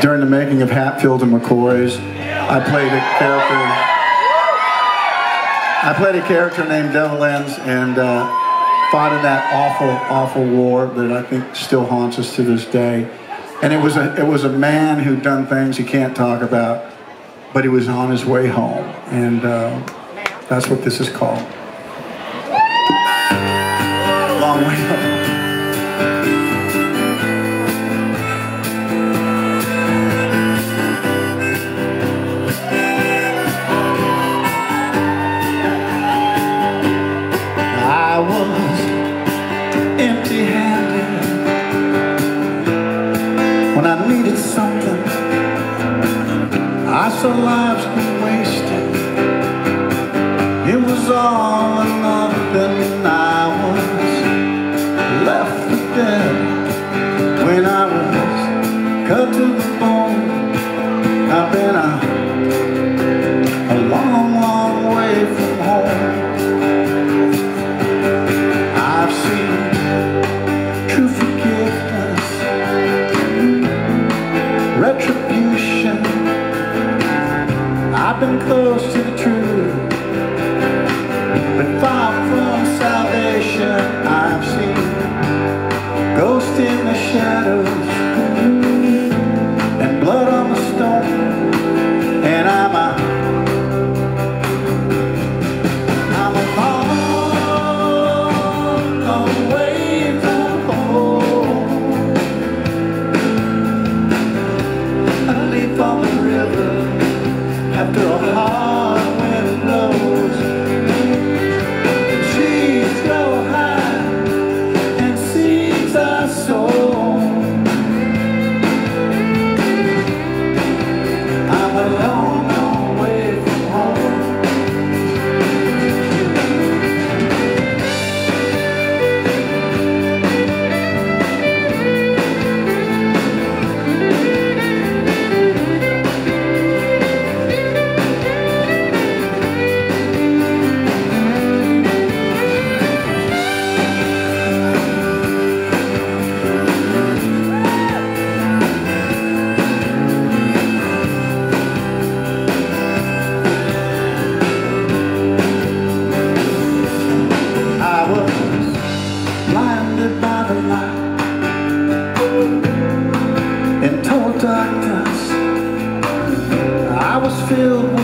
during the making of Hatfield and McCoy's, I played a character. I played a character named Devil and uh, fought in that awful, awful war that I think still haunts us to this day. And it was a it was a man who'd done things he can't talk about, but he was on his way home, and uh, that's what this is called. So lives we wasted. It was all or nothing I was left for dead When I was cut to the bone. I've been a, a long, long way from home. I've seen true forgiveness Retro I've been close blinded by the light. And told darkness I was filled